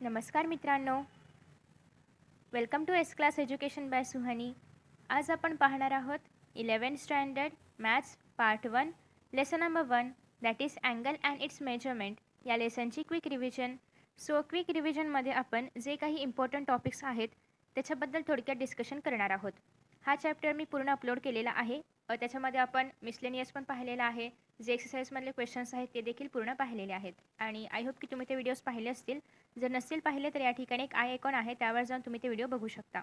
नमस्कार मित्रांनो. Welcome to S class education by Suhani आज आपण पाहणार आहोत eleven standard maths part one lesson number one that is angle and its measurement या लेसनची क्विक रिव्हिजन सो क्विक रिव्हिजनमध्ये आपण जे काही इम्पॉर्टंट टॉपिक्स आहेत त्याच्याबद्दल थोडक्यात डिस्कशन करणार आहोत. हा चॅप्टर मी पूर्ण अपलोड केलेला आहे. त्याच्यामध्ये आपण मिसलेनियस पण पाहिलेलं आहे. जे एक्सरसाइजमधले क्वेश्चन्स आहेत ते देखील पूर्ण पाहिलेले आहेत. आणि आय होप की तुम्ही ते व्हिडिओज पाहिले असतील. जर नसतील पाहिले तर या ठिकाणी एक आय आयकॉन आहे. त्यावर जाऊन तुम्ही ते व्हिडिओ बघू शकता.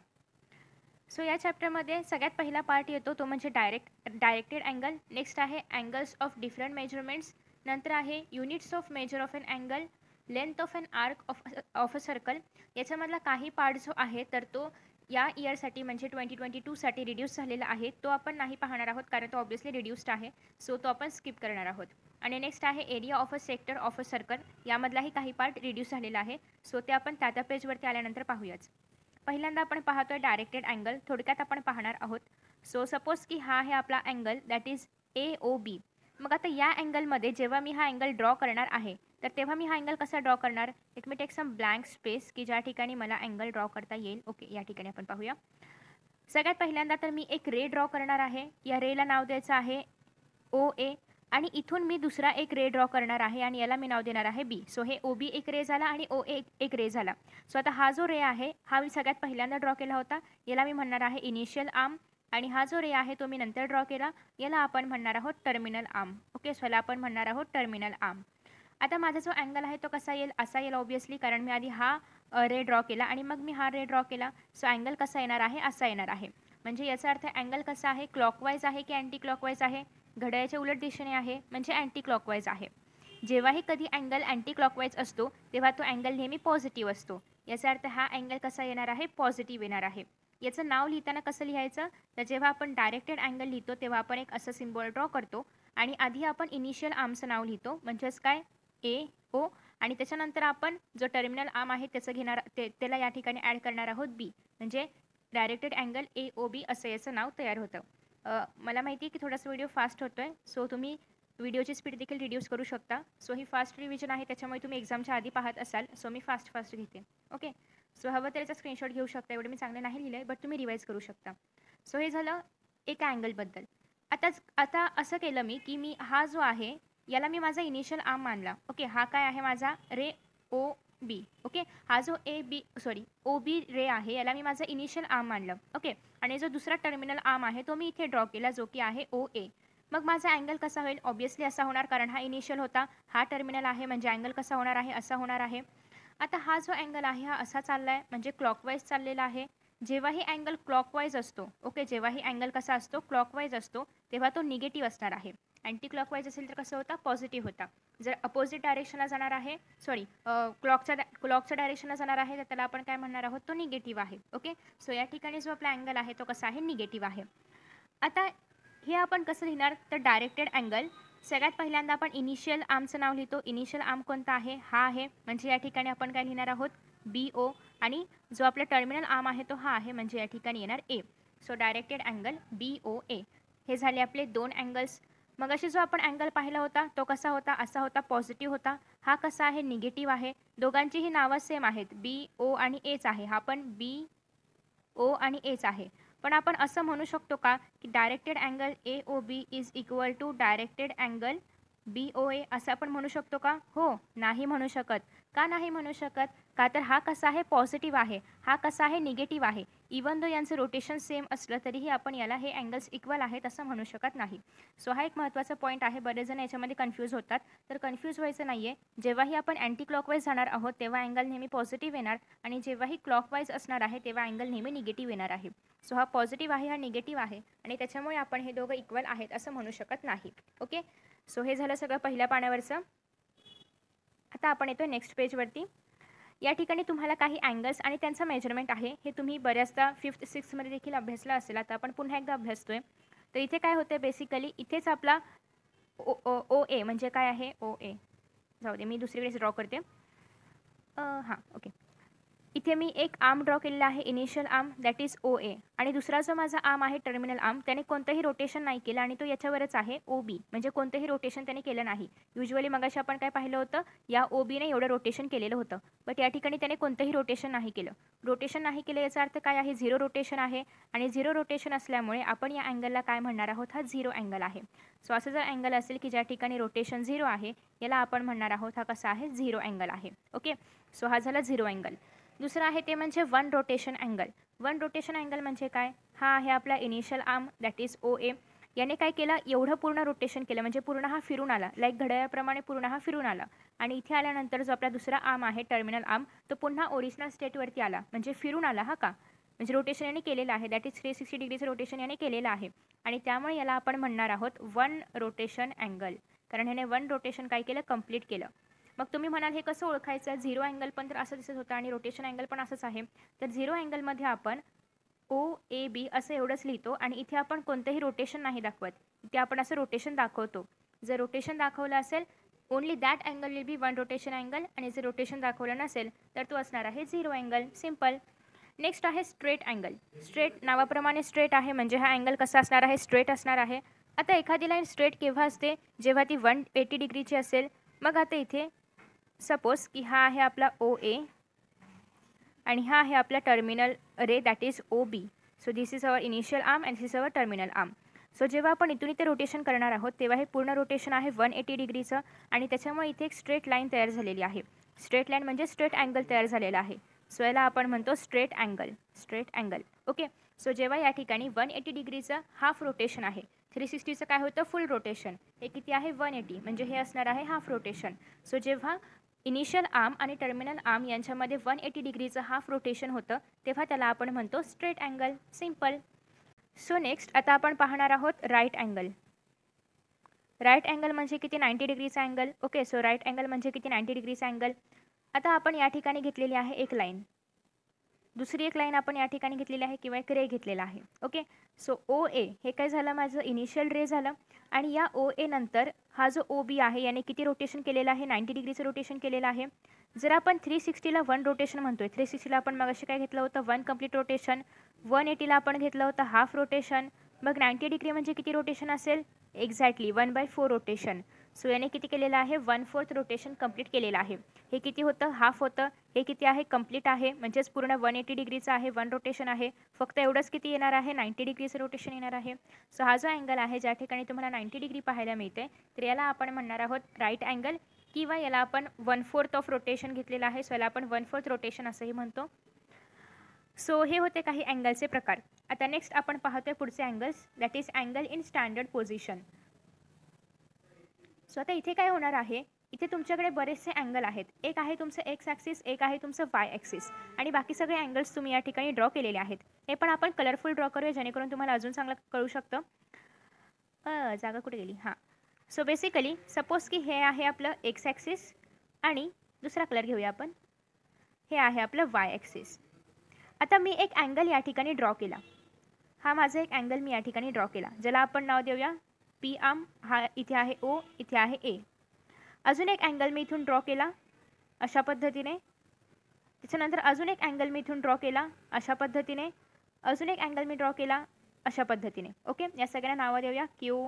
सो या चॅप्टरमध्ये सगळ्यात पहिला पार्ट येतो तो म्हणजे डायरेक्ट डायरेक्टेड अँगल नेक्स्ट आहे अँगल्स ऑफ डिफरंट मेजरमेंट्स नंतर आहे units of measure of an angle length of an arc of of a circle याच्यामधला काही पार्ट जो आहे तर तो या इयरसाठी म्हणजे ट्वेंटी ट्वेंटी टूसाठी रिड्यूस झालेला आहे. तो आपण नाही पाहणार आहोत कारण तो ऑब्विसली रिड्यूस्ड आहे. सो तो आपण स्किप करणार आहोत. आणि नेक्स्ट आहे area of a sector of a circle यामधलाही काही पार्ट रिड्यूस झालेला आहे. सो ते आपण त्या त्या पेजवरती आल्यानंतर पाहूयाच. पहिल्यांदा आपण पाहतोय डायरेक्टेड अँगल थोडक्यात आपण पाहणार आहोत. सो सपोज की हा आहे आपला angle that is A O B मग आता या अँगलमध्ये जेव्हा मी हा अँगल ड्रॉ करणार आहे तर तेव्हा मी हा अँगल कसा ड्रॉ करणार? एक मी टेक सम ब्लँक स्पेस की ज्या ठिकाणी मला अँगल ड्रॉ करता येईल. ओके या ठिकाणी आपण पाहूया. सगळ्यात पहिल्यांदा तर मी एक रे ड्रॉ करणार आहे. या रेला नाव द्यायचं आहे ओ ए आणि इथून मी दुसरा एक रे ड्रॉ करणार आहे आणि याला मी नाव देणार आहे बी सो हे ओ बी एक रे झाला आणि ओ ए एक रे झाला. सो आता हा जो रे आहे हा मी सगळ्यात पहिल्यांदा ड्रॉ केला होता. याला मी म्हणणार आहे इनिशियल आर्म आणि हा जो रे आहे तो मी नंतर ड्रॉ केला. याला आपण म्हणणार आहोत टर्मिनल आर्म ओके सो याला आपण म्हणणार आहोत टर्मिनल आर्म आता माझा जो अँगल आहे तो कसा येईल असा येईल ऑब्वियसली कारण मी आधी हा रे ड्रॉ केला आणि मग मी हा रे ड्रॉ केला. सो अँगल कसा येणार आहे असा येणार आहे. म्हणजे याचा अर्थ अँगल कसा आहे क्लॉकवाईज आहे की अँटी क्लॉकवाईज आहे? घड्याळ्याच्या उलट दिशेने आहे म्हणजे अँटी क्लॉकवाईज आहे जेव्हाही कधी अँगल अँटी क्लॉकवाईज असतो तेव्हा तो अँगल नेहमी पॉझिटिव्ह असतो. याचा अर्थ हा अँगल कसा येणार आहे पॉझिटिव्ह येणार आहे. याचं नाव लिहिताना कसं लिहायचं? तर जेव्हा आपण डायरेक्टेड अँगल लिहितो तेव्हा आपण एक असं सिम्बॉल ड्रॉ करतो आणि आधी आपण इनिशियल आर्मचं नाव लिहितो. म्हणजेच काय? ए ओ. आणि त्याच्यानंतर आपण जो टर्मिनल आर्म आहे त्याचं घेणार ते त्याला या ठिकाणी ॲड करणार आहोत बी म्हणजे डायरेक्टेड अँगल ए ओ बी असं याचं नाव तयार होतं. मला माहिती आहे की थोडासा व्हिडिओ फास्ट होतो आहे सो तुम्ही व्हिडिओची स्पीड देखील रिड्यूस करू शकता. सो ही फास्ट रिव्हिजन आहे त्याच्यामुळे तुम्ही एक्झामच्या आधी पाहत असाल सो मी फास्ट फास्ट घेते ओके सो हवं तर याचा स्क्रीनशॉट घेऊ शकता एवढं मी चांगलं नाही लिहिलं आहे बट तुम्ही रिवाईज करू शकता. सो हे झालं एका अँगलबद्दल आताच आता असं केलं मी की मी हा जो आहे याला मी माझा इनिशियल आर्म मानला. ओके हा काय आहे माझा? रे ओ बी. ओके हा जो A B sorry O B रे आहे याला मी माझं इनिशियल आर्म मानलं. ओके आणि जो दुसरा टर्मिनल आर्म आहे तो मी इथे ड्रॉ केला जो की आहे ओ ए. मग माझा अँगल कसा होईल? ऑब्वियसली असा होणार कारण हा इनिशियल होता. हा टर्मिनल आहे म्हणजे अँगल कसा होणार आहे? असा होणार आहे. आता हा जो अँगल आहे हा असा चालला आहे म्हणजे क्लॉकवाईज चाललेला आहे. जेव्हाही अँगल क्लॉकवाईज असतो ओके जेव्हाही अँगल कसा असतो? क्लॉकवाईज असतो तेव्हा तो निगेटिव्ह असणार आहे. अँटी क्लॉकवाईज असेल तर कसं होता? पॉझिटिव्ह होता. जर अपोजिट डायरेक्शनला जाणार आहे सॉरी क्लॉकच्या क्लॉकच्या डायरेक्शनला जाणार आहे तर त्याला आपण काय म्हणणार आहोत? तो निगेटिव्ह आहे. ओके सो या ठिकाणी जो आपला अँगल आहे तो कसा आहे? निगेटिव्ह आहे. आता हे आपण कसं लिहिणार? तर डायरेक्टेड अँगल सगळ्यात पहिल्यांदा आपण इनिशियल आर्मचं नाव लिहितो. इनिशियल आर्म कोणता आहे? हा आहे. म्हणजे या ठिकाणी आपण काय लिहिणार आहोत? बी ओ आणि जो आपला टर्मिनल आर्म आहे तो हा आहे. म्हणजे या ठिकाणी येणार A so directed angle B O A हे झाले आपले दोन अँगल्स मग अशी जो आपण अँगल पाहिला होता तो कसा होता असा होता पॉझिटिव्ह होता. हा कसा आहे निगेटिव्ह आहे. दोघांचीही नावं सेम आहेत. बी ओ आणि एच आहे. हा पण बी ओ आणि एच आहे. पण आपण असं म्हणू शकतो का की directed angle A O B is equal to directed angle B O A असं आपण म्हणू शकतो का? हो नाही म्हणू शकत. का नाही म्हणू शकत? का तर हा कसा आहे पॉझिटिव्ह आहे. हा कसा आहे निगेटिव्ह आहे. इवन दो यांचं रोटेशन सेम असलं तरीही आपण याला हे अँगल्स इक्वल आहेत असं म्हणू शकत नाही. सो हा एक महत्त्वाचा पॉईंट आहे. बरेच जण याच्यामध्ये कन्फ्यूज होतात. तर कन्फ्यूज व्हायचं नाही आहे जेव्हाही आपण अँटी क्लॉकवाईज जाणार आहोत तेव्हा अँगल नेहमी पॉझिटिव्ह येणार आणि जेव्हाही क्लॉकवाईज असणार आहे तेव्हा अँगल नेहमी निगेटिव्ह येणार आहे. सो हा पॉझिटिव्ह आहे हा निगेटिव्ह आहे आणि त्याच्यामुळे आपण हे दोघं इक्वल आहेत असं म्हणू शकत नाही. ओके सो हे झालं सगळं पहिल्या पाण्यावरचं आता आपण येतो नेक्स्ट पेजवरती या ठिकाणी तुम्हाला काही अँगल्स आणि त्यांचं मेजरमेंट आहे. हे तुम्ही बऱ्याचदा फिफ्थ सिक्स्थमध्ये देखील अभ्यासला असेल. आता आपण पुन्हा एकदा अभ्यासतो आहे तर इथे काय होतं बेसिकली इथेच आपला ओ ओ ए म्हणजे काय आहे? ओ ए. जाऊ दे मी दुसरीकडेच ड्रॉ करते. हां ओके इथे मी एक आर्म ड्रॉ केलेला आहे initial arm that is O A आणि दुसरा जो माझा आर्म आहे टर्मिनल आर्म. त्याने कोणतंही रोटेशन नाही केलं आणि तो याच्यावरच आहे ओ बी म्हणजे कोणतंही रोटेशन त्याने केलं नाही. युजली मगाशी आपण काय पाहिलं होतं या ओ बीने एवढं रोटेशन केलेलं होतं. बट या ठिकाणी त्याने कोणतंही रोटेशन नाही केलं. रोटेशन नाही केलं याचा अर्थ काय आहे? झिरो रोटेशन आहे. आणि झिरो रोटेशन असल्यामुळे आपण या अँगलला काय म्हणणार आहोत? हा झिरो अँगल आहे. सो असं जर अँगल असेल की ज्या ठिकाणी रोटेशन झिरो आहे याला आपण म्हणणार आहोत हा कसा आहे? झिरो अँगल आहे. ओके सो हा झाला झिरो अँगल दुसरं आहे ते म्हणजे one rotation angle. One rotation angle म्हणजे काय? हा आहे आपला initial arm that is O A याने काय केलं? एवढं पूर्ण रोटेशन केलं. म्हणजे पूर्ण हा फिरून आला. लाईक घड्याळाप्रमाणे पूर्ण हा फिरून आला. आणि इथे आल्यानंतर जो आपला दुसरा आर्म आहे टर्मिनल आर्म तो पुन्हा ओरिजिनल स्टेटवरती आला. म्हणजे फिरून आला हा का? म्हणजे रोटेशन याने केलेलं आहे. दॅट इज थ्री सिक्स्टी डिग्रीचं रोटेशन याने केलेलं आहे. आणि त्यामुळे याला आपण म्हणणार आहोत वन रोटेशन अँगल. कारण ह्याने वन रोटेशन काय केलं? कंप्लीट केलं. मग तुम्ही म्हणाल हे कसं ओळखायचं? झिरो अँगल पण तर असं दिसत होतं आणि रोटेशन अँगल पण असंच आहे. तर झिरो अँगलमध्ये आपण ओ ए बी असं एवढंच लिहितो आणि इथे आपण कोणतंही रोटेशन नाही दाखवत. इथे आपण असं रोटेशन दाखवतो. जर रोटेशन दाखवलं असेल only that angle will be one rotation angle आणि जर रोटेशन दाखवलं नसेल तर तो असणार आहे झिरो अँगल. सिंपल नेक्स्ट आहे स्ट्रेट अँगल स्ट्रेट नावाप्रमाणे स्ट्रेट आहे म्हणजे हा अँगल कसा असणार आहे? स्ट्रेट असणार आहे. आता एखादी लाईन स्ट्रेट केव्हा असते? जेव्हा ती वन एटी डिग्रीची असेल. मग आता इथे सपोज की हा आहे आपला ओ ए आणि हा आहे आपला terminal ray that is O B so this is our initial arm and this is our terminal arm so जेव्हा आपण इथून इथे रोटेशन करणार आहोत तेव्हा हे पूर्ण रोटेशन आहे वन एटी डिग्रीचं आणि त्याच्यामुळे इथे एक स्ट्रेट लाईन तयार झालेली आहे. स्ट्रेट लाईन म्हणजे स्ट्रेट अँगल तयार झालेला आहे. सो याला आपण म्हणतो straight angle straight angle okay so जेव्हा या ठिकाणी वन एटी डिग्रीचं हाफ रोटेशन आहे थ्री सिक्स्टीचं काय होतं? फुल रोटेशन हे किती आहे? वन एटी म्हणजे हे असणार आहे हाफ रोटेशन सो जेव्हा इनिशियल आर्म आणि टर्मिनल आर्म यांच्यामध्ये वन एटी डिग्रीचं हाफ रोटेशन होतं तेव्हा त्याला आपण म्हणतो straight angle simple so next आता आपण पाहणार आहोत राईट अँगल राईट अँगल म्हणजे किती? नाईंटी डिग्रीचा angle okay so right angle म्हणजे किती? नाईंटी डिग्रीचा अँगल आता आपण या ठिकाणी घेतलेली आहे एक लाईन दुसरी एक लाईन आपण या ठिकाणी घेतलेली आहे किंवा एक रे घेतलेला आहे. ओके? सो ओ ए हे काय झालं? माझं इनिशियल रे झालं. आणि या ओ ए नंतर हा जो ओ बी आहे याने किती रोटेशन केलेलं आहे? नाईंटी डिग्रीचं रोटेशन केलेलं आहे. जर आपण थ्री सिक्स्टीला वन रोटेशन म्हणतोय थ्री सिक्स्टीला आपण मग असे काय घेतलं होतं? वन कंप्लीट रोटेशन वन एटीला आपण घेतलं होतं हाफ रोटेशन मग नाईंटी डिग्री म्हणजे किती रोटेशन असेल? Exactly one by four rotation so याने किती केलेलं आहे? वन फोर्थ रोटेशन कंप्लीट केलेलं आहे. हे किती होतं? हाफ होतं. हे किती आहे? कंप्लीट आहे. म्हणजेच पूर्ण वन एटी डिग्रीचं आहे. वन रोटेशन आहे. फक्त एवढंच किती येणार आहे? नाईंटी डिग्रीचं रोटेशन येणार आहे. सो हा जो अँगल आहे ज्या ठिकाणी तुम्हाला नाईंटी डिग्री पाहायला मिळते तर याला आपण म्हणणार आहोत राईट अँगल किंवा याला आपण वन फोर्थ ऑफ रोटेशन घेतलेलं आहे. सो याला आपण वन फोर्थ रोटेशन असंही म्हणतो. सो हे होते काही अँगलचे प्रकार. आता नेक्स्ट आपण पाहतोय पुढचे angles that is angle in standard position so आता इथे काय होणार आहे? इथे तुमच्याकडे बरेचसे अँगल आहेत. एक आहे तुमचं एक्स ॲक्सिस एक आहे तुमचं वाय ॲक्सिस आणि बाकी सगळे अँगल्स तुम्ही या ठिकाणी ड्रॉ केलेले आहेत. हे पण आपण कलरफुल ड्रॉ करूया जेणेकरून तुम्हाला अजून चांगलं कळू शकतं. जागा कुठे गेली? हां. सो बेसिकली सपोज की हे आहे आपलं एक्स ॲक्सिस आणि दुसरा कलर घेऊया आपण. हे आहे आपलं वाय ॲक्सिस आता मी एक अँगल या ठिकाणी ड्रॉ केला. हा माझा एक अँगल मी या ठिकाणी ड्रॉ केला. ज्याला आपण नाव देऊया पी आर्म हा इथे आहे ओ इथे आहे ए. अजून एक अँगल मी इथून ड्रॉ केला अशा पद्धतीने. त्याच्यानंतर अजून एक अँगल मी इथून ड्रॉ केला अशा पद्धतीने. अजून एक अँगल मी ड्रॉ केला अशा पद्धतीने. ओके या सगळ्यांना नावं देऊया. Q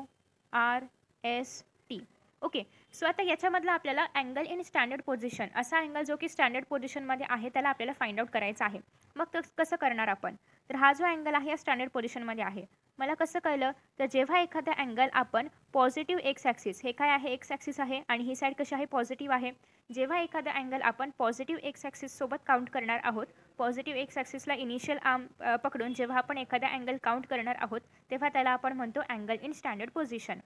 R S T okay so आता याच्यामधला आपल्याला अँगल इन स्टँडर्ड पोझिशन असा अँगल जो की स्टँडर्ड पोझिशनमध्ये आहे त्याला आपल्याला फाइंड आउट करायचा आहे. मग कसं करणार आपण? तर हा जो अँगल आहे या स्टँडर्ड पोझिशनमध्ये आहे. मला कसं कळलं? तर जेव्हा एखादा अँगल आपण पॉझिटिव्ह एक्स ॲक्सिस हे काय आहे? एक्स ॲक्सिस आहे आणि ही साईड कशी आहे? पॉझिटिव्ह आहे. जेव्हा एखादा अँगल आपण पॉझिटिव्ह एक्स ॲक्सिससोबत काउंट करणार आहोत पॉझिटिव्ह एक्स ॲक्सिसला इनिशियल आर्म पकडून जेव्हा आपण एखादा अँगल काउंट करणार आहोत तेव्हा त्याला आपण म्हणतो अँगल इन स्टँडर्ड पोझिशन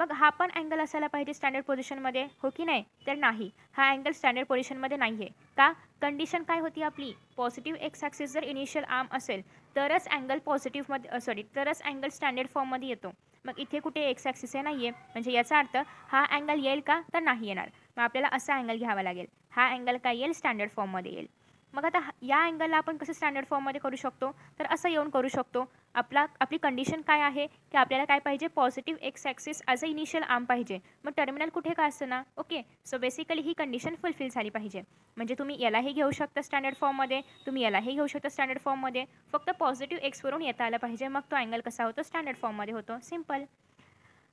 मग हा पण अँगल असायला पाहिजे स्टँडर्ड पोझिशनमध्ये हो की नाही? तर नाही. हा अँगल स्टँडर्ड पोझिशनमध्ये नाही आहे का? कंडिशन काय होती आपली? पॉझिटिव्ह एक्स ॲक्सिस जर इनिशियल आर्म असेल तरच अँगल पॉझिटिव्हमध्ये सॉरी तरच अँगल स्टँडर्ड फॉर्ममध्ये येतो. मग इथे कुठे एक्स ॲक्सिस आहे नाही आहे म्हणजे याचा अर्थ हा अँगल येईल का? तर नाही येणार. मग आपल्याला असा अँगल घ्यावा लागेल. हा अँगल काय येईल? स्टँडर्ड फॉर्ममध्ये येईल. मग आता या अँगलला आपण कसं स्टँडर्ड फॉर्ममध्ये करू शकतो? तर असं येऊन करू शकतो. आपला आपली कंडिशन काय आहे? की आपल्याला काय पाहिजे? Positive X axis as a initial arm पाहिजे. मग टर्मिनल कुठे का असतं ना? ओके सो बेसिकली ही कंडिशन फुलफिल झाली पाहिजे. म्हणजे तुम्ही यालाही घेऊ शकता स्टँडर्ड फॉर्ममध्ये तुम्ही यालाही घेऊ शकता स्टँडर्ड फॉर्ममध्ये फक्त पॉझिटिव्ह एक्सवरून येता आलं पाहिजे. मग तो अँगल कसा होतो? स्टँडर्ड फॉर्ममध्ये होतो. सिंपल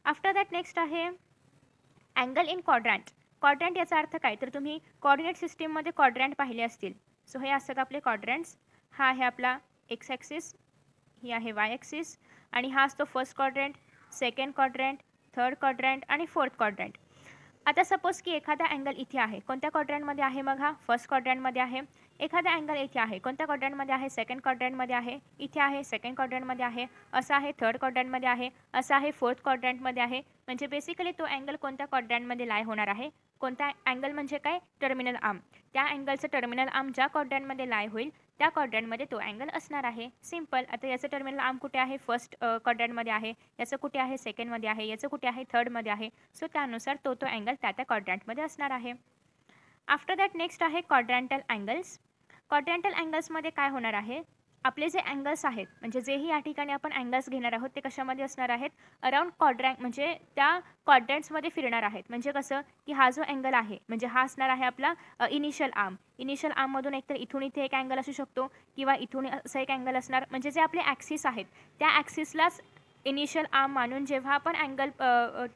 आफ्टर दॅट नेक्स्ट आहे अँगल इन क्वाड्रँट क्वाड्रँट याचा अर्थ काय? तर तुम्ही कॉर्डिनेट सिस्टीममध्ये क्वाड्रँट पाहिले असतील. सो हे असतात आपले क्वाड्रँट्स हा आहे आपला एक्स ॲक्सिस ही आहे वाय ॲक्सिस आणि हा असतो first quadrant second quadrant third quadrant आणि फोर्थ क्वाड्रंट आता सपोज की एखादा अँगल इथे आहे. कोणत्या क्वाड्रंटमध्ये आहे मग हा? फर्स्ट क्वाड्रंटमध्ये आहे. एखादा अँगल इथे आहे. कोणत्या क्वाड्रंटमध्ये आहे? सेकंड क्वाड्रंटमध्ये आहे. इथे आहे. सेकंड क्वाड्रंटमध्ये आहे. असं आहे. थर्ड क्वाड्रंटमध्ये आहे. असं आहे. फोर्थ क्वाड्रंटमध्ये आहे. म्हणजे बेसिकली तो अँगल कोणत्या क्वाड्रंटमध्ये लाय होणार आहे? कोणता अँगल म्हणजे काय? टर्मिनल आर्म त्या अँगलचं टर्मिनल आर्म ज्या कॉर्ड्रँटमध्ये लाय होईल त्या कॉर्ड्रँटमध्ये तो अँगल असणार आहे. सिंपल आता याचं टर्मिनल आर्म कुठे आहे? फर्स्ट कॉर्ड्रँटमध्ये आहे. याचं कुठे आहे? सेकंडमध्ये आहे. याचं कुठे आहे? थर्डमध्ये आहे. सो त्यानुसार तो तो अँगल त्या त्या कॉर्ड्रँटमध्ये असणार आहे. आफ्टर दॅट नेक्स्ट आहे कॉर्ड्रँटल अँगल्स कॉर्ड्रँटल अँगल्समध्ये काय होणार आहे? आपले जे अँगल्स आहेत म्हणजे जेही या ठिकाणी आपण अँगल्स घेणार आहोत ते कशामध्ये असणार आहेत? अराउंड कॉड्रँक म्हणजे त्या कॉड्रँट्समध्ये फिरणार आहेत. म्हणजे कसं? की हा जो अँगल आहे म्हणजे हा असणार आहे आपला इनिशियल आर्म इनिशियल आर्ममधून एकतर इथून इथे एक अँगल असू शकतो किंवा इथून असं एक अँगल असणार. म्हणजे जे आपले ॲक्सिस आहेत त्या ॲक्सिसलाच इनिशियल आर्म मानून जेव्हा आपण अँगल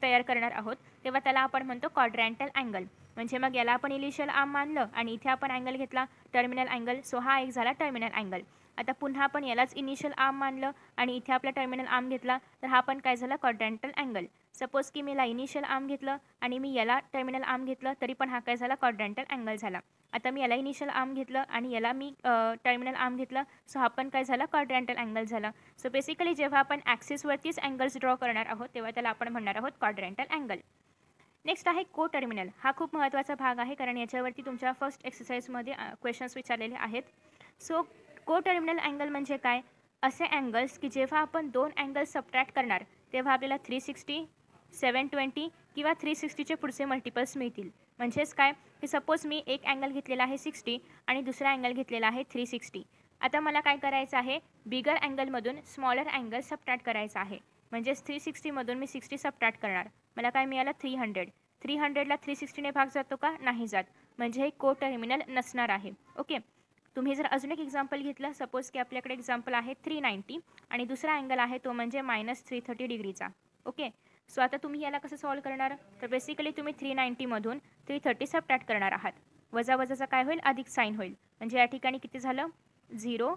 तयार करणार आहोत तेव्हा त्याला आपण म्हणतो कॉड्रँटल अँगल म्हणजे मग याला आपण इनिशियल आर्म मानलं आणि इथे आपण अँगल घेतला टर्मिनल अँगल सो हा एक झाला टर्मिनल अँगल आता पुन्हा आपण यालाच इनिशियल आर्म मानलं आणि इथे आपला टर्मिनल आर्म घेतला तर हा पण काय झाला? क्वाड्रँटल अँगल सपोज की मी इनिशियल आर्म घेतलं आणि मी याला टर्मिनल आर्म घेतलं तरी पण हा काय झाला? क्वाड्रँटल अँगल झाला. आता मी याला इनिशियल आर्म घेतलं आणि याला मी टर्मिनल आर्म घेतलं सो हा पण काय झाला? क्वाड्रँटल अँगल झाला. सो बेसिकली जेव्हा आपण ॲक्सिसवरतीच अँगल्स ड्रॉ करणार आहोत तेव्हा त्याला आपण म्हणणार आहोत क्वाड्रँटल अँगल नेक्स्ट आहे को टर्मिनल हा खूप महत्त्वाचा भाग आहे कारण याच्यावरती तुमच्या फर्स्ट एक्सरसाइजमध्ये क्वेश्चन्स विचारलेले आहेत. सो को टर्मिनल अँगल म्हणजे काय? असे अँगल्स की जेव्हा आपण दोन अँगल्स सबट्रॅक्ट करणार तेव्हा आपल्याला थ्री सिक्स्टी सेवन ट्वेंटी किंवा थ्री सिक्स्टीचे पुढचे मल्टिपल्स मिळतील. म्हणजेच काय? की सपोज मी एक अँगल घेतलेला आहे सिक्स्टी आणि दुसरा अँगल घेतलेला आहे थ्री सिक्स्टी आता मला काय करायचं आहे? बिगर अँगलमधून स्मॉलर अँगल सबट्रॅक्ट करायचा आहे. म्हणजेच थ्री सिक्स्टीमधून मी सिक्स्टी सबट्रॅक्ट करणार. मला काय मिळालं? थ्री हंड्रेड थ्री हंड्रेडला थ्री सिक्स्टीने भाग जातो का? नाही जात. म्हणजे हे को टर्मिनल नसणार आहे. ओके तुम्ही जर अजून एक एक्झाम्पल घेतलं सपोज की आपल्याकडे एक्झाम्पल आहे थ्री नाईंटी आणि दुसरा अँगल आहे तो म्हणजे मायनस थ्री थर्टी डिग्रीचा ओके सो आता तुम्ही याला कसं सॉल्व करणार? तर बेसिकली तुम्ही थ्री नाईंटीमधून थ्री थर्टी सबट्रॅक्ट करणार आहात. वजा वजाचा काय होईल? अधिक साईन होईल. म्हणजे या ठिकाणी किती झालं? झिरो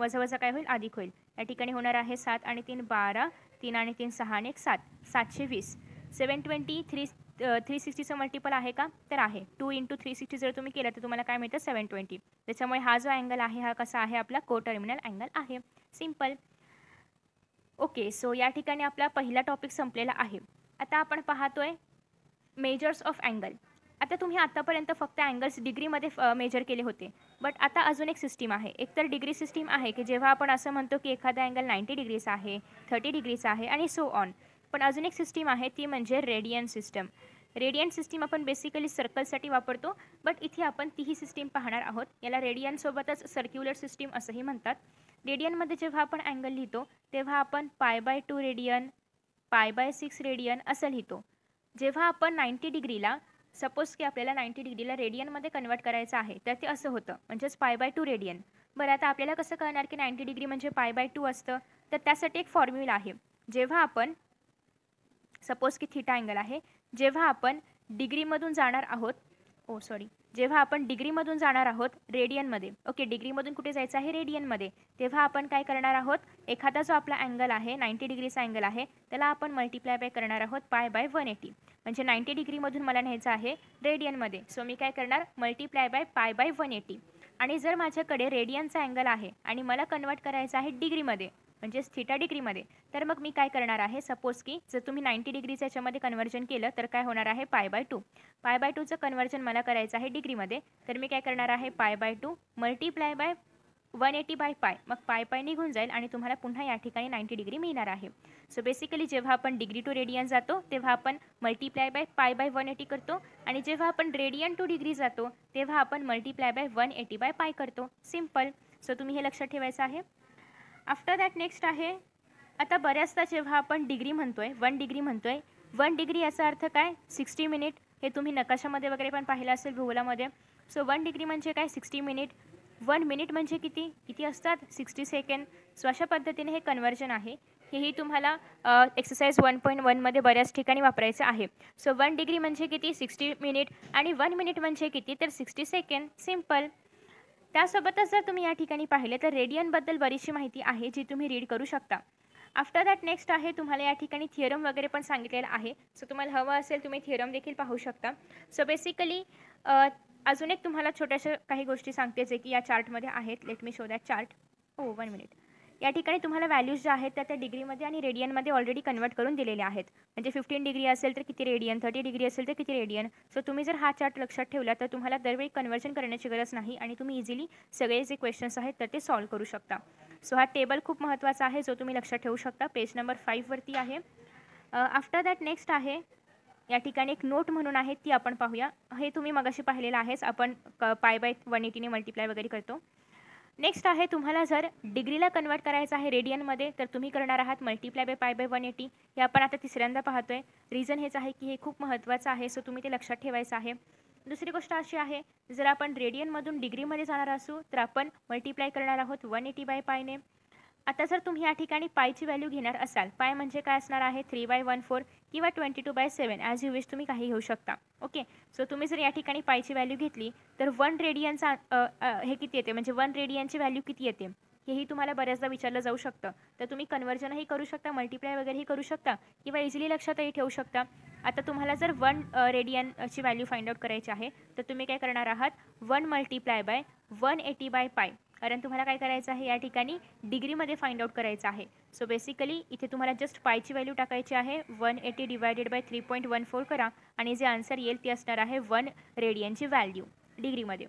वजा वजा काय होईल? अधिक होईल. या ठिकाणी होणार आहे सात आणि तीन बारा तीन आणि तीन सहा आणि एक सात. सातशे वीस. सेवन ट्वेंटी थ्री थ्री सिक्स्टीचं मल्टिपल आहे का? तर आहे. टू इंटू थ्री सिक्स्टी जर तुम्ही केलं तर तुम्हाला काय मिळतं? सेवन ट्वेंटी त्याच्यामुळे हा जो अँगल आहे हा कसा आहे? आपला को टर्मिनल अँगल आहे. सिंपल ओके सो या ठिकाणी आपला पहिला टॉपिक संपलेला आहे. आता आपण पाहतोय मेजर्स ऑफ अँगल आता तुम्ही आत्तापर्यंत फक्त अँगल्स डिग्रीमध्ये मेजर केले होते. बट आता अजून एक सिस्टीम आहे. एकतर डिग्री सिस्टीम आहे की जेव्हा आपण असं म्हणतो की एखादा अँगल नाईंटी डिग्रीचा आहे थर्टी डिग्रीचा आहे आणि सो ऑन पण अजून एक सिस्टीम आहे ती म्हणजे रेडियन सिस्टम रेडियन सिस्टीम आपण बेसिकली सर्कलसाठी वापरतो बट इथे आपण तीही सिस्टीम पाहणार आहोत. याला रेडियनसोबतच सर्क्युलर सिस्टीम असंही म्हणतात. रेडियनमध्ये जेव्हा आपण अँगल लिहितो तेव्हा आपण pi by two radian pi by six radian असं लिहितो. जेव्हा आपण नाईंटी डिग्रीला सपोज की आपल्याला नाईंटी डिग्रीला रेडियनमध्ये कन्वर्ट करायचं आहे तर ते असं होतं म्हणजेच पाय बाय टू रेडियन बरं आता आपल्याला कसं कळणार की नाईंटी डिग्री म्हणजे पाय बाय टू असतं? तर त्यासाठी एक फॉर्म्युला आहे. जेव्हा आपण सपोज की थिटा अँगल आहे. जेव्हा आपण डिग्रीमधून जाणार आहोत oh, ओ सॉरी जेव्हा आपण डिग्रीमधून जाणार आहोत रेडियनमध्ये ओके डिग्रीमधून कुठे जायचं आहे? रेडियनमध्ये तेव्हा आपण काय करणार आहोत? एखादा जो आपला अँगल आहे नाईंटी डिग्रीचा अँगल आहे त्याला आपण मल्टिप्लाय बाय करणार आहोत पाय बाय वन एटी म्हणजे नाईंटी डिग्रीमधून मला न्यायचं आहे रेडियनमध्ये सो मी काय करणार? Multiply by pi by one eighty आणि जर माझ्याकडे रेडियनचा अँगल आहे आणि मला कन्वर्ट करायचं आहे डिग्रीमध्ये म्हणजेच थिटा डिग्रीमध्ये तर मग मी काय करणार आहे? सपोज की जर तुम्ही नाईंटी डिग्रीचं याच्यामध्ये कन्वर्जन केलं तर काय होणार आहे? Pi by two pi by टूचं conversion मला करायचं आहे डिग्रीमध्ये तर मी काय करणार आहे? Pi by two multiply by one eighty by pi मग पाय पाय निघून जाईल आणि तुम्हाला पुन्हा या ठिकाणी नाईंटी डिग्री मिळणार आहे. सो बेसिकली जेव्हा आपण डिग्री टू रेडियन जातो तेव्हा आपण multiply by pi by one eighty करतो आणि जेव्हा आपण रेडियन टू डिग्री जातो तेव्हा आपण multiply by one eighty by pi करतो. सिंपल सो तुम्ही हे लक्षात ठेवायचं आहे? आफ्टर दॅट नेक्स्ट आहे आता बऱ्याचदा जेव्हा आपण डिग्री म्हणतो आहे वन डिग्री म्हणतो आहे वन डिग्री याचा अर्थ काय? सिक्स्टी मिनिट हे तुम्ही नकाशामध्ये वगैरे पण पाहिलं असेल भूगोलामध्ये. सो वन डिग्री म्हणजे काय? सिक्स्टी मिनिट वन मिनिट म्हणजे किती? किती असतात? सिक्स्टी सेकंड सो अशा पद्धतीने हे कन्वर्जन आहे. हेही तुम्हाला एक्सरसाइज वन पॉईंट वनमध्ये बऱ्याच ठिकाणी वापरायचं आहे. सो वन डिग्री म्हणजे किती? सिक्स्टी मिनिट आणि वन मिनिट म्हणजे किती? तर सिक्स्टी सेकंड सिंपल त्यासोबतच जर तुम्ही या ठिकाणी पाहिले तर रेडियनबद्दल बरीचशी माहिती आहे जी तुम्ही रीड करू शकता. आफ्टर दॅट नेक्स्ट आहे तुम्हाला या ठिकाणी थिअरम वगैरे पण सांगितलेलं आहे. सो तुम्हाला हवं असेल तुम्ही थिअरम देखील पाहू शकता. सो बेसिकली अजून एक तुम्हाला छोट्याशा काही गोष्टी सांगते जे की या चार्टमध्ये आहेत. Let me show that chart oh one minute या ठिकाणी तुम्हाला व्हॅल्यूज ज्या आहेत त्या त्या डिग्रीमध्ये आणि रेडियनमध्ये ऑलरेडी कन्वर्ट करून दिलेल्या आहेत. म्हणजे फिफ्टीन डिग्री असेल तर किती रेडियन थर्टी डिग्री असेल तर किती रेडियन सो तुम्ही जर हा चार्ट लक्षात ठेवला तर तुम्हाला दरवेळी कन्वर्जन करण्याची गरज नाही आणि तुम्ही इझिली सगळे जे क्वेश्चन्स आहेत तर ते सॉल्व करू शकता. सो हा टेबल खूप महत्त्वाचा आहे जो तुम्ही लक्षात ठेवू शकता. पेज नंबर फाईव्हवरती आहे. आफ्टर दॅट नेक्स्ट आहे. या ठिकाणी एक नोट म्हणून आहे ती आपण पाहूया. हे तुम्ही मगाशी पाहिलेलं आहेच. आपण क पाय बाय वन एटीने मल्टिप्लाय वगैरे करतो. नेक्स्ट आहे तुम्हाला जर डिग्रीला कन्वर्ट करायचं आहे रेडियनमध्ये तर तुम्ही करणार आहात multiply by pi by one eighty हे आपण आता तिसऱ्यांदा पाहतो आहे रिझन हेच आहे की हे खूप महत्त्वाचं आहे सो तुम्ही ते लक्षात ठेवायचं आहे. दुसरी गोष्ट अशी आहे जर आपण रेडियनमधून डिग्रीमध्ये जाणार असू तर आपण मल्टिप्लाय करणार आहोत वन एटी बाय पायने आता जर तुम्ही या ठिकाणी पायची व्हॅल्यू घेणार असाल पाय म्हणजे काय असणार आहे? थ्री बाय वन फोर किंवा twenty two by seven as you wish तुम्ही काही घेऊ शकता. ओके सो तुम्ही जर या ठिकाणी पायची व्हॅल्यू घेतली तर वन रेडियनचा हे किती येते? म्हणजे वन रेडियनची व्हॅल्यू किती येते? हेही तुम्हाला बऱ्याचदा विचारलं जाऊ शकतं. तर तुम्ही कन्वर्जनही करू शकता मल्टिप्लाय वगैरेही करू शकता किंवा इझिली लक्षातही ठेवू शकता. आता तुम्हाला जर वन रेडियनची व्हॅल्यू फाइंड आउट करायची आहे तर तुम्ही काय करणार आहात? One multiply by one eighty by pi कारण तुम्हाला काय करायचं आहे? या ठिकाणी डिग्रीमध्ये फाइंड आउट करायचं आहे. सो बेसिकली इथे तुम्हाला जस्ट पायची व्हॅल्यू टाकायची आहे. One eighty divided by three point one four करा आणि जे आन्सर येईल ती असणार आहे वन रेडियनची व्हॅल्यू डिग्रीमध्ये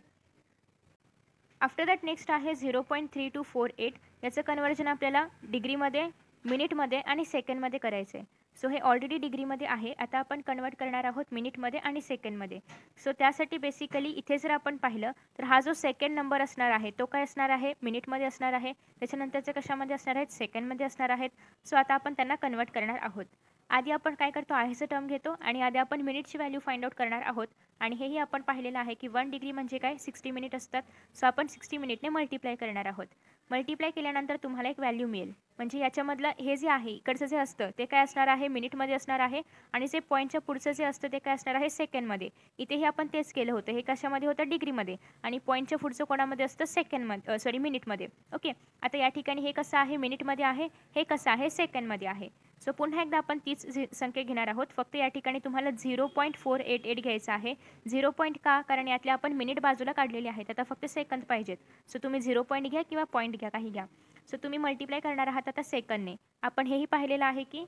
आफ्टर दॅट नेक्स्ट आहे zero point three two four eight याचं कन्वर्जन आपल्याला डिग्रीमध्ये मिनिटमध्ये आणि सेकंडमध्ये करायचं आहे सो हे ऑलरेडी डिग्रीमध्ये आहे आता आपण कन्वर्ट करणार आहोत मिनिटमध्ये आणि सेकंडमध्ये सो त्यासाठी बेसिकली इथे जर आपण पाहिलं तर हा जो सेकंड नंबर असणार आहे तो काय असणार आहे? मिनिटमध्ये असणार आहे. त्याच्यानंतरचे कशामध्ये असणार आहेत? सेकंडमध्ये असणार आहेत. सो आता आपण त्यांना कन्वर्ट करणार आहोत. आधी आपण काय करतो? आहेचं टर्म घेतो आणि आधी आपण मिनिटची व्हॅल्यू फाइंड आउट करणार आहोत. आणि हेही आपण पाहिलेलं आहे की वन डिग्री म्हणजे काय? सिक्स्टी मिनिट असतात. सो आपण सिक्स्टी मिनिटने मल्टिप्लाय करणार आहोत. मल्टिप्लाय केल्यानंतर तुम्हाला एक व्हॅल्यू मिळेल. म्हणजे याच्यामधलं हे जे आहे इकडचं जे असतं ते काय असणार आहे? मिनिटमध्ये असणार आहे. आणि जे पॉईंटच्या पुढचं जे असतं ते काय असणार आहे? सेकंडमध्ये. इथेही आपण तेच केलं होतं. हे कशामध्ये होतं? डिग्रीमध्ये. आणि पॉईंटच्या पुढचं कोणामध्ये असतं? सेकंडमध्ये सॉरी मिनिटमध्ये. ओके? आता या ठिकाणी हे कसं आहे? मिनिटमध्ये आहे. हे कसं आहे? सेकंडमध्ये आहे. सो पुन्हा एकदा आपण तीच संख्या घेणार आहोत. फक्त या ठिकाणी तुम्हाला zero point four eight eight घ्यायचं आहे. झिरो पॉईंट का? कारण यातल्या आपण मिनिट बाजूला काढलेले आहेत. आता फक्त सेकंद पाहिजेत. सो तुम्ही झिरो पॉईंट घ्या किंवा पॉईंट घ्या काही घ्या. सो तुम्ही मल्टिप्लाय करणार आहात आता सेकंदने आपण हेही पाहिलेलं आहे की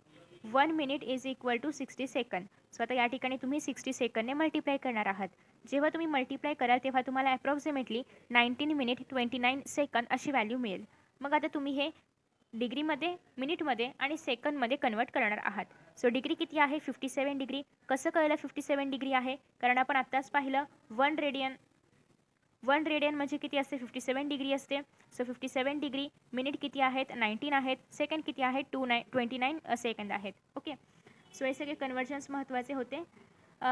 one minute is equal to sixty second so आता या ठिकाणी तुम्ही सिक्स्टी सेकंडने मल्टिप्लाय करणार आहात. जेव्हा तुम्ही मल्टिप्लाय कराल तेव्हा तुम्हाला approximately nineteen minute twenty nine second अशी व्हॅल्यू मिळेल. मग आता तुम्ही हे डिग्रीमध्ये मिनिटमध्ये आणि सेकंडमध्ये कन्वर्ट करणार आहात. सो डिग्री किती आहे? फिफ्टी सेवन डिग्री कसं कळलं फिफ्टी सेवन डिग्री आहे? कारण आपण आत्ताच पाहिलं वन रेडियन वन रेडियन म्हणजे किती असते? फिफ्टी सेवन डिग्री असते. So fifty seven degree minute किती आहेत? नाईन्टीन आहेत. सेकंड किती आहेत? Two nine twenty nine second आहेत. ओके सो हे सगळे कन्वर्जन्स महत्त्वाचे होते.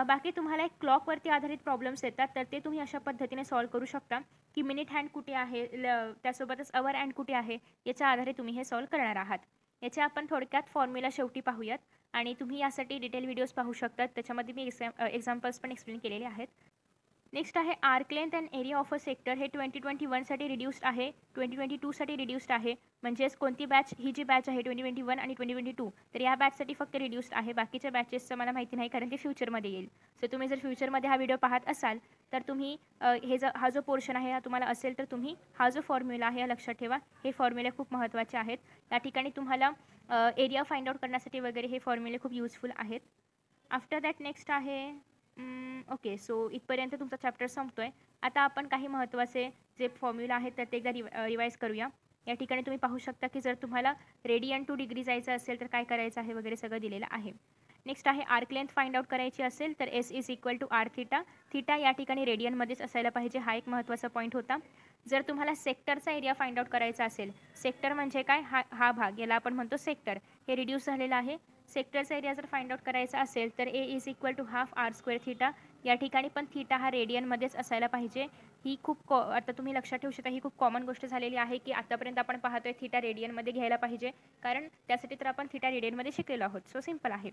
बाकी तुम्हाला एक क्लॉकवरती आधारित प्रॉब्लेम्स येतात तर ते तुम्ही अशा पद्धतीने सॉल्व करू शकता की मिनिट हँड कुठे आहे ल त्यासोबतच अवर हँड कुठे आहे याच्या आधारे तुम्ही हे सॉल्व करणार आहात. याचे आपण थोडक्यात फॉर्म्युला शेवटी पाहूयात. आणि तुम्ही यासाठी डिटेल व्हिडिओज पाहू शकतात. त्याच्यामध्ये मी एक्झाम एक्झाम्पल्स पण एक्सप्लेन केलेले आहेत. नेक्स्ट आहे arc length and area of a sector हे ट्वेंटी ट्वेंटी वनसाठी रिड्यूस्ड आहे. ट्वेंटी ट्वेंटी टूसाठी रिड्यूस्ड आहे. म्हणजेच कोणती बॅच ही जी बॅच आहे ट्वेंटी ट्वेंटी वन आणि ट्वेंटी ट्वेंटी टू तर या बॅचसाठी फक्त रिड्यूस्ड आहे. बाकीच्या बॅचेसचं मला माहिती नाही कारण ते फ्युचरमध्ये येईल. सो तुम्ही जर फ्युचरमध्ये हा व्हिडिओ पाहत असाल तर तुम्ही हे जर हा जो पोर्शन आहे हा तुम्हाला असेल तर तुम्ही हा जो फॉर्म्युला आहे हा लक्षात ठेवा. हे फॉर्म्युले खूप महत्त्वाचे आहेत. या ठिकाणी तुम्हाला एरिया फाइंड आउट करण्यासाठी वगैरे हे फॉर्म्युले खूप यूजफुल आहेत. आफ्टर दॅट नेक्स्ट आहे ओके सो इथपर्यंत तुमचा चॅप्टर संपतो आहे आता आपण काही महत्त्वाचे जे फॉर्म्युला आहेत तर ते एकदा रिव रिवाईज करूया. या ठिकाणी तुम्ही पाहू शकता की जर तुम्हाला रेडियन टू डिग्री जायचं असेल तर काय करायचं आहे वगैरे सगळं दिलेलं आहे. नेक्स्ट आहे आर्क लेंथ फाइंड आउट करायची असेल तर S is equal to R theta theta या ठिकाणी रेडियनमध्येच असायला पाहिजे हा एक महत्त्वाचा पॉईंट होता. जर तुम्हाला सेक्टरचा एरिया फाइंड आउट करायचा असेल सेक्टर म्हणजे काय? हा हा भाग याला आपण म्हणतो सेक्टर हे रिड्यूस झालेला आहे. सेक्टरचा एरिया जर फाइंड आउट करायचा असेल तर A is equal to half R square theta या ठिकाणी पण थिटा हा रेडियनमध्येच असायला पाहिजे. ही खूप कॉ आता तुम्ही लक्षात ठेवू शकता ही खूप कॉमन गोष्ट झालेली आहे की आतापर्यंत आपण पाहतोय थिटा रेडियनमध्ये घ्यायला पाहिजे. कारण त्यासाठी तर आपण थिटा रेडियनमध्ये शिकलेलो आहोत. सो सिंपल आहे.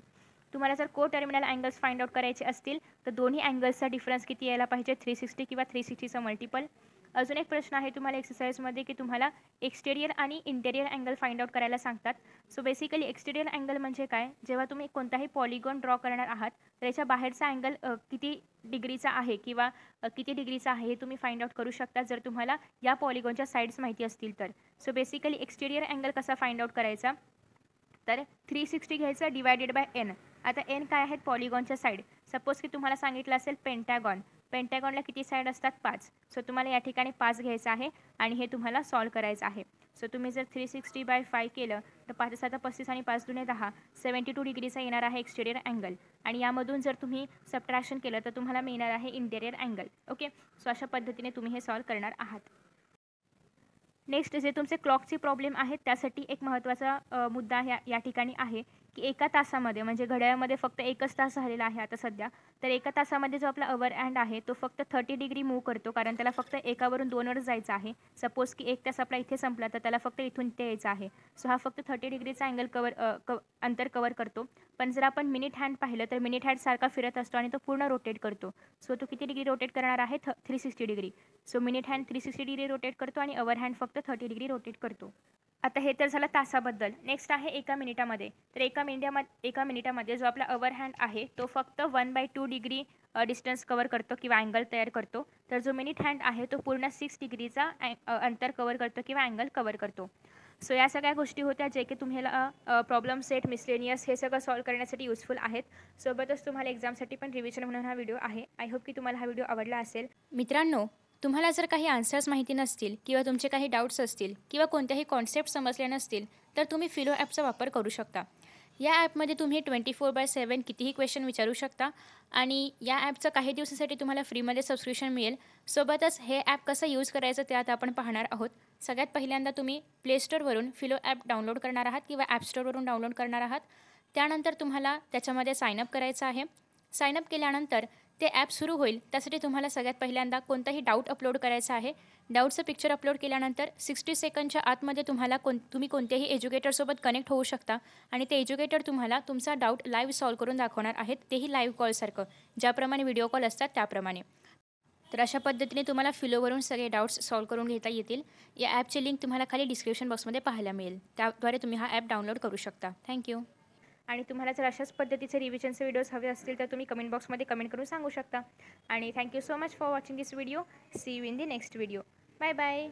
तुम्हाला जर को टर्मिनल अँगल्स फाइंड आउट करायचे असतील तर दोन्ही अँगल्सचा डिफरन्स किती यायला पाहिजे? थ्री सिक्स्टी किंवा थ्री सिक्स्टीचं मल्टिपल अजून एक प्रश्न आहे तुम्हाला एक्सरसाइजमध्ये की तुम्हाला एक्सटेरियर आणि इंटेरियर अँगल फाइंड आउट करायला सांगतात. सो बेसिकली एक्सटेरियर अँगल म्हणजे काय? जेव्हा तुम्ही कोणताही पॉलिगॉन ड्रॉ करणार आहात तर याच्या बाहेरचा अँगल किती डिग्रीचा आहे किंवा किती डिग्रीचा आहे हे तुम्ही फाइंड आउट करू शकता जर तुम्हाला या पॉलिगॉनच्या साईड्स माहिती असतील तर. सो बेसिकली एक्सटेरियर अँगल कसा फाइंड आउट करायचा? तर थ्री सिक्स्टी घ्यायचं डिवायडेड बाय एन आता एन काय आहेत पॉलिगॉनच्या साईड सपोज की तुम्हाला सांगितलं असेल पेंटॅगॉन पेंटॅगॉनला किती साईड असतात? पाच. सो तुम्हाला या ठिकाणी पाच घ्यायचं आहे आणि हे तुम्हाला सॉल्व करायचं आहे. सो तुम्ही जर थ्री सिक्स्टी बाय फाय केलं तर पाच सात पस्तीस आणि पाच दुने दहा. सेवन्टी टू डिग्रीचा येणार आहे एक्सटेरियर अँगल आणि यामधून जर तुम्ही सबट्रॅक्शन केलं तर तुम्हाला मिळणार आहे इंटेरियर अँगल ओके सो अशा पद्धतीने तुम्ही हे सॉल्व करणार आहात. नेक्स्ट जे तुमचे क्लॉकचे प्रॉब्लेम आहेत त्यासाठी एक महत्त्वाचा मुद्दा ह्या या ठिकाणी आहे. की एका तासामध्ये म्हणजे घड्याळामध्ये फक्त एकच तास झालेला आहे आता सध्या. तर एका तासामध्ये जो आपला अवर अँड आहे तो फक्त थर्टी डिग्री मूव करतो कारण त्याला फक्त एकावरून दोनवर जायचं आहे. सपोज की एक तास आपला इथे संपला तर त्याला फक्त इथून इथे यायचं आहे. सो हा फक्त थर्टी डिग्रीचा अँगल कवर क अंतर कवर करतो. पण जर आपण मिनिट हँड पाहिलं तर मिनिट हँड सारखा फिरत असतो आणि तो पूर्ण रोटेट करतो. सो तो किती डिग्री रोटेट करणार आहे? थ three sixty degree. So minute hand three sixty degree rotate करतो आणि अवर हँड फक्त थर्टी डिग्री रोटेट करतो. आता हे तर झालं तासाबद्दल. नेक्स्ट आहे एका मिनिटामध्ये. तर एका मिनिटाम एका मिनिटामध्ये जो आपला अवर हँड आहे तो फक्त one by two degree distance cover करतो किंवा अँगल तयार करतो. तर जो मिनिट हँड आहे तो पूर्ण सिक्स डिग्रीचा अंतर कवर करतो किंवा अँगल कवर करतो. सो या सगळ्या गोष्टी होत्या जे की तुम्हाला प्रॉब्लेम सेट मिसलेनियस हे सगळं सॉल्व करण्यासाठी युजफुल आहेत. सोबतच तुम्हाला एक्झामसाठी पण रिव्हिजन म्हणून हा व्हिडिओ आहे. आय होप की तुम्हाला हा व्हिडिओ आवडला असेल. मित्रांनो तुम्हाला जर काही आन्सर्स माहिती नसतील किंवा तुमचे काही डाऊट्स असतील किंवा कोणत्याही कॉन्सेप्ट समजले नसतील तर तुम्ही फिलो ॲपचा वापर करू शकता. या ॲपमध्ये तुम्ही ट्वेंटी फोर बाय सेवन कितीही क्वेश्चन विचारू शकता आणि या ॲपचं काही दिवसासाठी तुम्हाला फ्रीमध्ये सबस्क्रिप्शन मिळेल. सोबतच हे ॲप कसं यूज करायचं ते आता आपण पाहणार आहोत. सगळ्यात पहिल्यांदा तुम्ही प्लेस्टोरवरून फिलो ॲप डाउनलोड करणार आहात किंवा ॲप स्टोअरवरून डाउनलोड करणार आहात. त्यानंतर तुम्हाला त्याच्यामध्ये साईनअप करायचं आहे. साईनअप केल्यानंतर ते ॲप सुरू होईल. त्यासाठी तुम्हाला सगळ्यात पहिल्यांदा कोणताही डाऊट अपलोड करायचा आहे. डाऊटचं पिक्चर अपलोड केल्यानंतर सिक्स्टी सेकंडच्या आतमध्ये तुम्हाला कोण तुम्ही कोणत्याही एज्युकेटरसोबत कनेक्ट होऊ शकता. आणि ते एज्युकेटर तुम्हाला तुमचा डाऊट लाईव्ह सॉल्व करून दाखवणार आहेत. तेही लाईव्ह कॉलसारखं ज्याप्रमाणे व्हिडिओ कॉल असतात त्याप्रमाणे. तर अशा पद्धतीने तुम्हाला फिलोवरून सगळे डाऊट्स सॉल्व करून घेता येतील. या ॲपची लिंक तुम्हाला खाली डिस्क्रिप्शन बॉक्समध्ये पाहायला मिळेल. त्याद्वारे तुम्ही हा ॲप डाउनलोड करू शकता. थँक्यू आणि तुम्हाला जर अशाच पद्धतीचे रिव्हिजनचे व्हिडिओज हवे असतील तर तुम्ही कमेंट बॉक्समध्ये कमेंट करून सांगू शकता. आणि thank you so much for watching this video see you in the next video bye bye